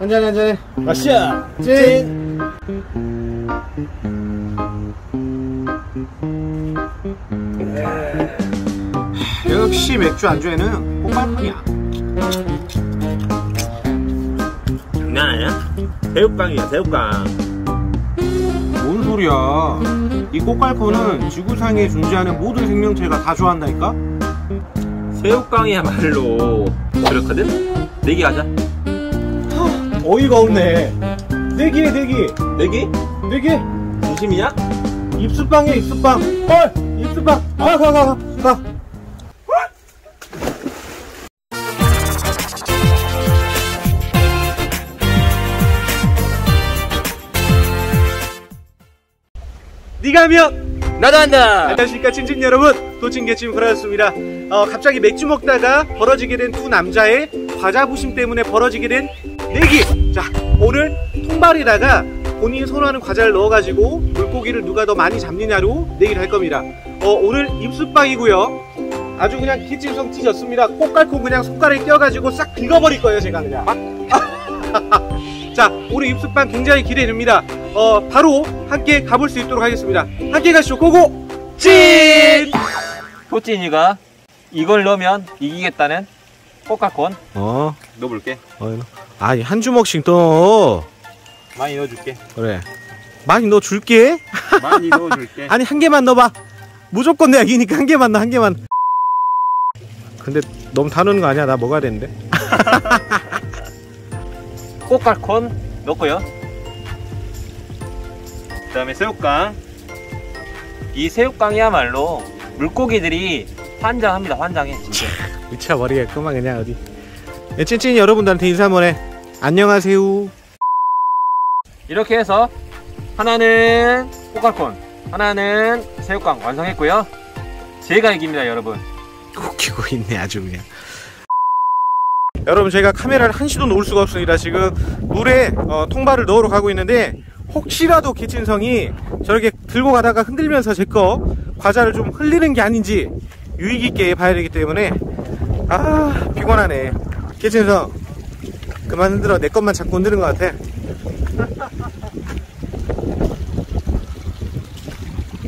한잔해 한잔해 마시아. 찐. 역시 맥주 안주에는 꽃말뿐이야 장난 아니야? 새우깡이야 새우깡. 뭔 소리야. 이 꽃갈콘은 지구상에 존재하는 모든 생명체가 다 좋아한다니까? 새우깡이야말로. 그렇거든? 내기 하자 어이가 없네. 내기해 내기. 내기? 내기. 진심이야? 입수빵이야 입수빵 헐! 입수빵 아가가 가. 가. 네가 하면 나도 한다. 안녕하십니까 친친 여러분. 도친개침 그라였습니다. 어, 갑자기 맥주 먹다가 벌어지게 된 두 남자의 과자 부심 때문에 벌어지게 된 내기. 자 오늘 통발에다가 본인이 선호하는 과자를 넣어가지고 물고기를 누가 더 많이 잡느냐로 내기를 할 겁니다. 어, 오늘 입수빵이고요. 아주 그냥 기침성 찢었습니다. 꽃갈콘 그냥 손가락에 껴가지고 싹 긁어버릴 거예요 제가 그냥. 자 오늘 입수빵 굉장히 기대됩니다. 어, 바로 함께 가볼 수 있도록 하겠습니다. 함께 가시죠. 고고! 찐! 토찐이가 이걸 넣으면 이기겠다는 꽃갈콘 어, 넣어볼게. 어, 아니 한 주먹씩 넣어. 많이 넣어줄게 그래. 많이 넣어 줄게. 많이 넣어줄게 아니 한 개만 넣어봐. 무조건 내가 이기니까 한 개만 넣어 한 개만. 근데 너무 다 넣는 거 아니야? 나 먹어야 되는데. 꽃갈콘 넣고요 그 다음에 새우깡 이 새우깡이야말로 물고기들이 환장합니다 환장해 진짜 미쳐버리게 그만 그냥 어디. 예, 찐찐이 여러분들한테 인사 한번 해. 안녕하세요. 이렇게 해서 하나는 꽃갈콘 하나는 새우깡 완성했고요 제가 이깁니다 여러분 웃기고 있네 아주 그냥. 여러분 제가 카메라를 한시도 놓을 수가 없습니다. 지금 물에 어, 통발을 넣으러 가고 있는데 혹시라도 기친성이 저렇게 들고 가다가 흔들면서 제 거 과자를 좀 흘리는 게 아닌지 유익 있게 봐야 되기 때문에 아 피곤하네. 기친성 그만 흔들어. 내 것만 자꾸 흔드는 것 같아.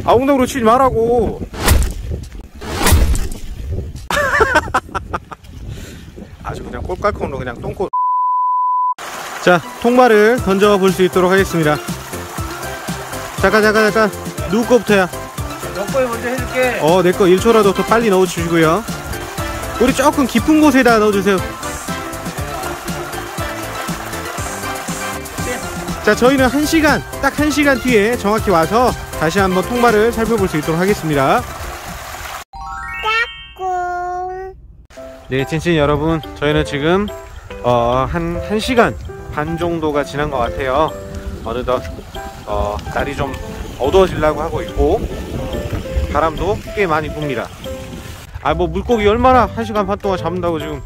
아 엉덩이로 치지 말라고. 아주 그냥 꼴깔콩으로 그냥 똥꼬. 자 통발을 던져 볼 수 있도록 하겠습니다. 잠깐 잠깐 잠깐. 누구 거부터야? 너꺼에 먼저 해줄게. 어내 거 1초라도 더 빨리 넣어주시고요. 우리 조금 깊은 곳에다 넣어주세요 자 저희는 1시간 딱 1시간 뒤에 정확히 와서 다시 한번 통발을 살펴볼 수 있도록 하겠습니다 네, 찐찐 여러분, 저희는 지금 어, 한 1시간 반 정도가 지난 것 같아요. 어느덧 어, 날이 좀 어두워지려고 하고 있고 바람도 꽤 많이 붑니다. 아, 뭐 물고기 얼마나 1시간 반 동안 잡는다고 지금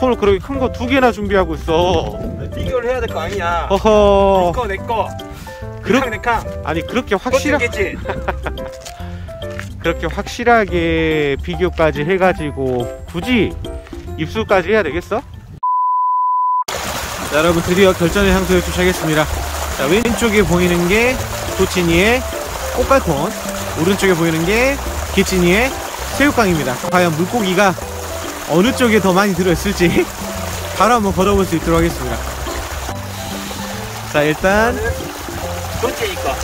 톤을 그렇게 큰 거 두 개나 준비하고 있어. 비교를 해야 될 거 아니야 허허. 내꺼 내꺼 그렇- 내캉 아니 그렇게 확실하 그렇게 확실하게 비교까지 해가지고 굳이 입수까지 해야 되겠어? 자, 여러분 드디어 결전의 향수에 도착했습니다. 자, 왼쪽에 보이는 게 도치니의 꽃갈콘, 오른쪽에 보이는 게 기치니의 새우깡입니다. 과연 물고기가 어느 쪽에 더 많이 들어있을지 바로 한번 걸어볼 수 있도록 하겠습니다. 자, 일단 번째니까.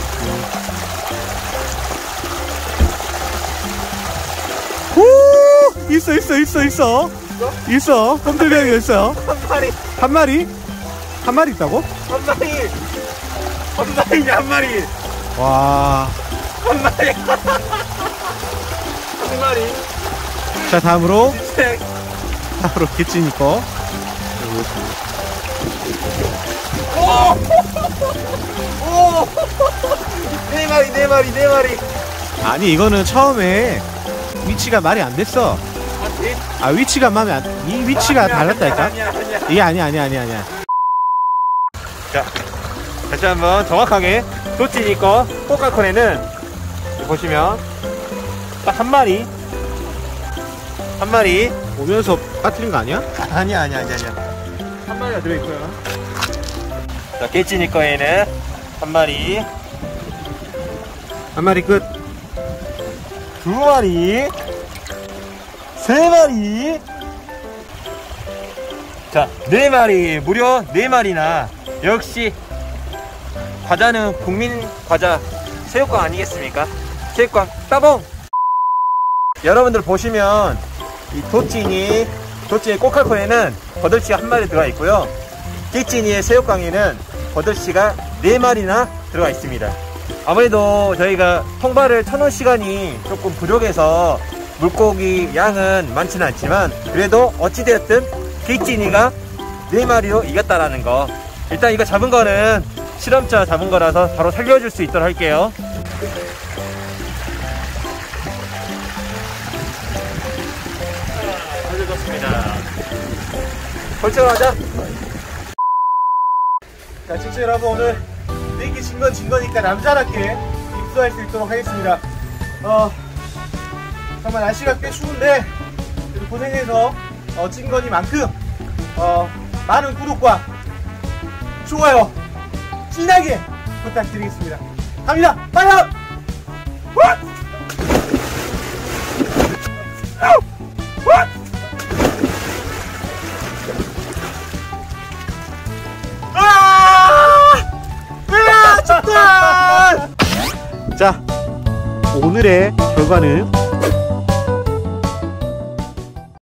오! 있어 있어 있어 있어. 있어. 껌들병이 있어. 한 마리. 한 마리? 한 마리 있다고? 한 마리. 한 마리 한 마리. 와. 한 마리. 한 마리. 자 다음으로 책 다음으로 기치니 거. 네 마리 네 마리 네 마리 아니 이거는 처음에 위치가 말이 안 됐어. 맞지? 아 위치가 마음에 안. 이 위치가 달랐다니까. 아니야 아니야 이게 아니야 아니야 아니야 아니야. 다시 한번 정확하게 도치니 거 꽃갈콘에는 보시면 딱 한 마리 한 마리 오면서 빠뜨린 거 아니야? 아니야 아니야 아니야 아니야 한 마리가 들어있고요 자, 깨찌니 거에는 한 마리, 한 마리 끝. 두 마리, 세 마리, 자, 네 마리, 무려 네 마리나. 역시, 과자는 국민 과자, 새우깡 아니겠습니까? 새우깡 따봉! 여러분들 보시면, 이 도찐이, 도찐이 꼬칼코에는 버들치가 한 마리 들어가 있고요. 끼찐이의 새우깡에는 버들치가 네 마리나 들어가 있습니다. 아무래도 저희가 통발을 쳐놓은 시간이 조금 부족해서 물고기 양은 많지는 않지만 그래도 어찌되었든 끼찐이가 네 마리로 이겼다라는 거 일단 이거 잡은 거는 실험자 잡은 거라서 바로 살려줄 수 있도록 할게요 살려줬습니다 설정하자 자, 직접 여러분 오늘 내기 진건 진 거니까 남자답게 입수할 수 있도록 하겠습니다. 어, 정말 날씨가 꽤 추운데 고생해서 어, 찐 거니만큼 어, 많은 구독과 좋아요 진하게 부탁드리겠습니다. 갑니다. 빨리! 자, 오늘의 결과는